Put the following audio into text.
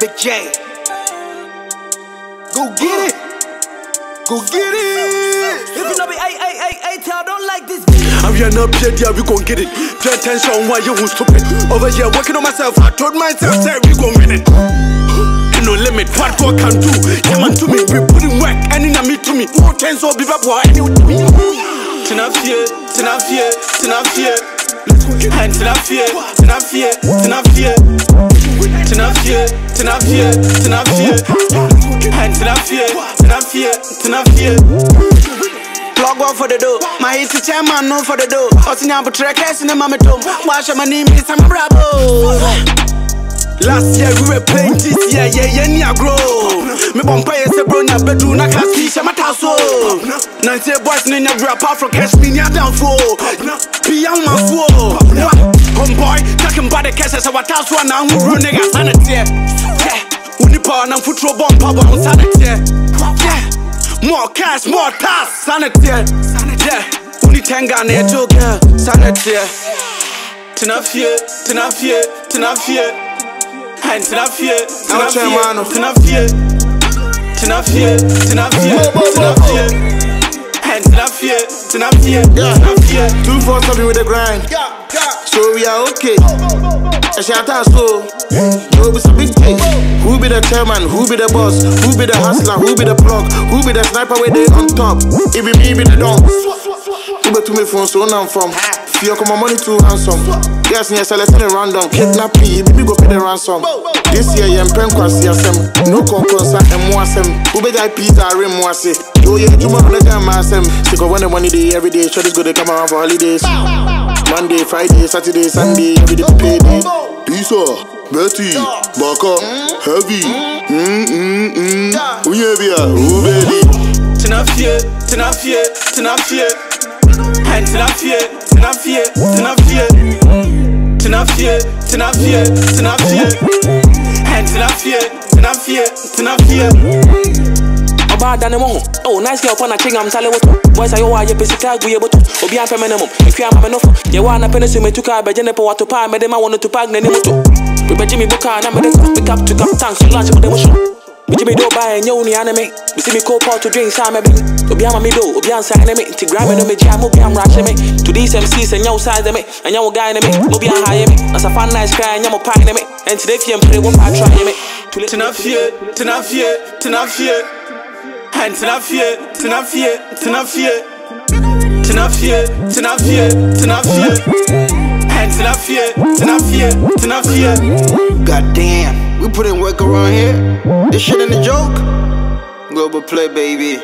Big Jay. Go get it. Go get it. If you know me, hey, hey, hey, hey, tell, don't like this. I'm here now, Pierre, yeah, we gon' get it. Pay attention, why you won't stop it? Over here, working on myself, I told myself, say we gon' win it. Ain't no limit, what God can do. Yeah, man, to me, we put in work, and in a me to me. Who tends to be back, boy, and you to me. Tenafie, tenafie, tenafie. And tenafie, tenafie, tenafie. Tenafie, tenafie, tenafie. And tenafie, tenafie, tenafie. Plug one for the dough. My hit chairman known for the dough. Osinya butre cash in the mama dome. Wash my name is Sam Bravo. Last year we were playing this year, yeah, yeah, yeah, grow. Me bumper is a bro, na bedroom, na class fish, I'm a tasso. Nancy boys, grab apart from cash, me, down for. Beyond my fool. About the cash, as I was tasso, and I'm run nigga, sanity. Yeah, Unipa, and I'm foot bomb, papa, on sanity. Yeah, more cash, more task, sanity. Yeah, Unitanga, and a joke, sanity. Tenafie, tenafie, tenafie. And tenafie, Now, Chairman. tenafie. Tenafie, tenafie, tenafie. And tenafie, tenafie, tenafie. Two four seven with the grind. So we are okay. A shout out so. Yo, it's a big thing. Who be the chairman? Who be the boss? Who be the hustler? Who be the plug? Who be the sniper where they on top? It be me, be the dog. Who be to me phone so now I'm from? Fear come my money too handsome. Yes, yes, let's send it random. Kidnap me, baby go pay the ransom. This year, I'm pen kwasi asem. No concourse and more asem. Who be that pizza rim wasi? Yo, yeah, Juma on the time asem. Sick of when the money day every day. Shorty's go they come around for holidays. Monday, Friday, Saturday, Sunday, every day payday. Lisa, Betty, Baka, Heavy, mm mm mm. Unyevia, Ubedi. Tenafie, tenafie, tenafie. And tenafie, tenafie, tenafie. Tenafie, tenafie, tenafie. And tenafie, tenafie, tenafie. Oba dane mo ho. Oh, nice girl pon oh, a king am sale woto. Boys ayo wa ye pesika gu ye boto. Obi an feme minimum. Ekwi am me no fo. Ye wa na pene so me tuka be jene po wato pa me de ma wono to park na ni moto. We be Jimmy Buka na me de pick up to come tanks so lunch with the motion. We Jimmy do buy and yo ni anime. We see me cold pot to drink sa me be. Obi am me do, obi an sign me. Ti gram me no me jam, obi am rush me. To these MCs and yo side me. And yo guy me. Obi an high me. As a fan nice cry and yo pine me. And today fi em pray one part try me. To let Tenafie, tenafie, tenafie. And tenafie, tenafie, tenafie. Tenafie, tenafie, tenafie. And tenafie, tenafie, tenafie. God damn, we put in work around here. This shit ain't a joke. Global play, baby.